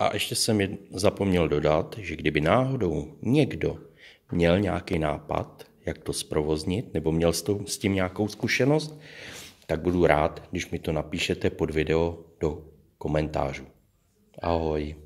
A ještě jsem zapomněl dodat, že kdyby náhodou někdo měl nějaký nápad, jak to zprovoznit, nebo měl s tím nějakou zkušenost, tak budu rád, když mi to napíšete pod video do komentářů. Ahoj.